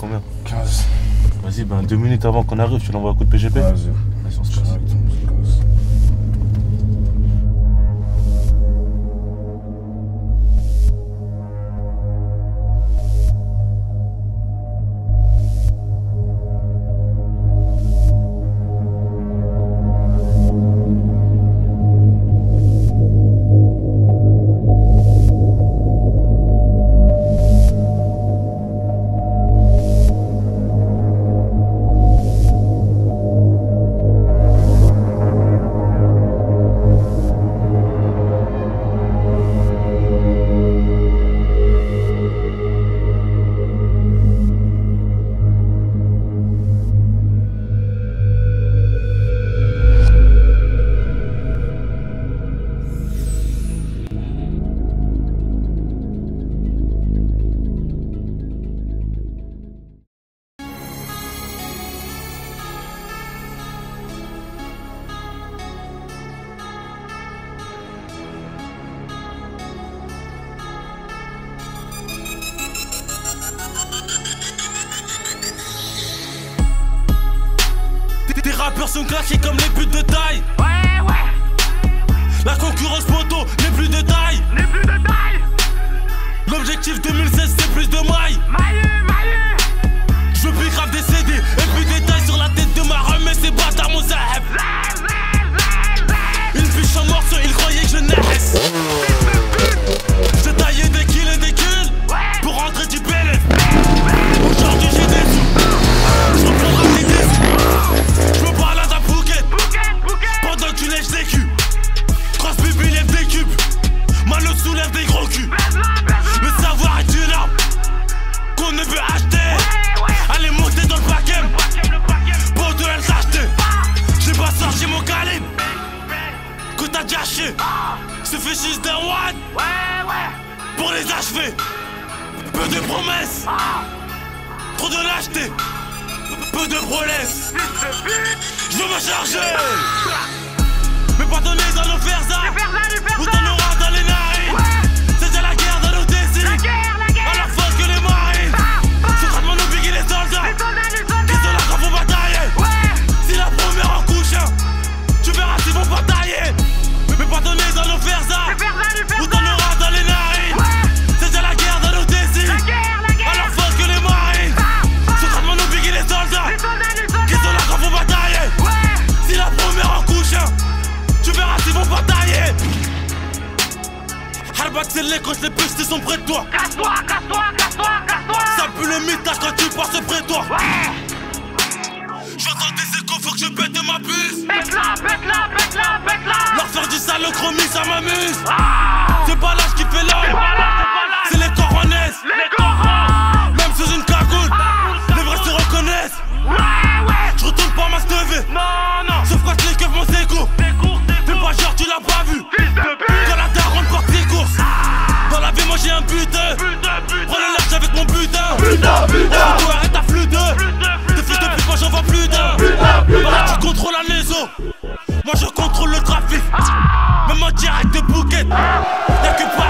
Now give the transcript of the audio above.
combien 15. Vas-y, ben deux minutes avant qu'on arrive, tu l'envoies un coup de PGP Vas-y. Rappeurs sont claqués comme les buts de taille. Ouais, ouais, La concurrence moto n'est plus de taille. les plus de taille. L'objectif 2016 c'est plus de mailles. Maillé, maillé. Je plus grave des CD et plus des tailles sur la tête de ma rhum et ces gros. Le savoir est une arme qu'on ne peut acheter. Allez monter dans le paquet pour de elle s'acheter. J'ai pas sorti mon calibre que t'as gâché. Ce fait juste d'un ouais. pour les achever. Peu de promesses, trop de lâcheté, peu de promesses. Je veux me charger. Mes partenaires dans nos faire ça. Ou dans les les quand les pistes sont près de toi. Casse-toi, casse-toi, casse-toi, casse-toi. Ça pue le mythe quand tu passes près de toi. Ouais. J'entends des échos, faut que je pète ma puce. Pète-la, pète-la, pète-la, pète-la. Leur faire du salochromie, ça m'amuse. Ah, Y'a que pas